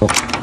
Okay.